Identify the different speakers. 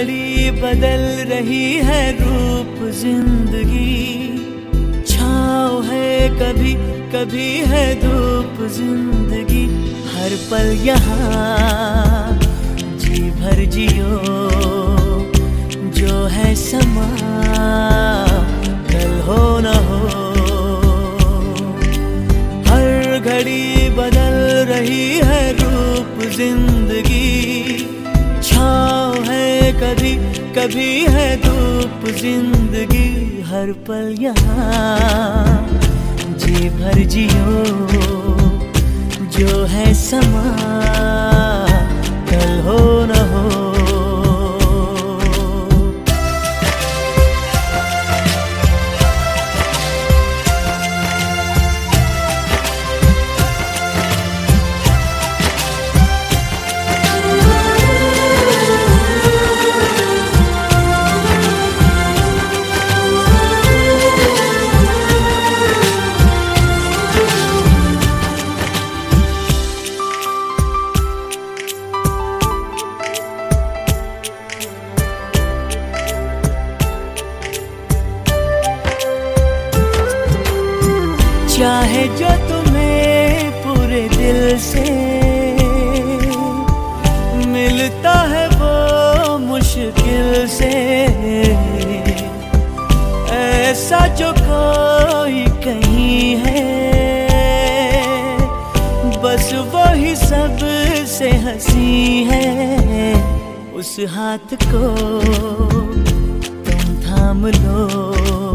Speaker 1: घड़ी बदल रही है रूप ज़िंदगी। छाव है कभी कभी है धूप ज़िंदगी। हर पल यहाँ जी भर जियो, जो है समा। कल हो न हो, हर घड़ी बदल रही है रूप ज़िंदगी। कभी कभी है धूप ज़िंदगी हर पल यहाँ। जी भर जियो जो है समा चाहे जो तुम्हें पूरे दिल से। मिलता है वो मुश्किल से। ऐसा जो कोई कहीं है। बस वही सबसे हँसी है। उस हाथ को तुम थाम लो।